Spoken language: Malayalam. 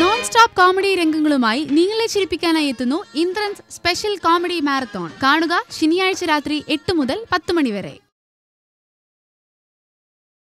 നോൺ സ്റ്റോപ്പ് കോമഡി രംഗങ്ങളുമായി നിങ്ങളെ ചിരിപ്പിക്കാനായി എത്തുന്നു ഇന്ദ്രൻസ് സ്പെഷ്യൽ കോമഡി മാരത്തോൺ കാണുക ശനിയാഴ്ച രാത്രി എട്ട് മുതൽ പത്ത് മണി വരെ.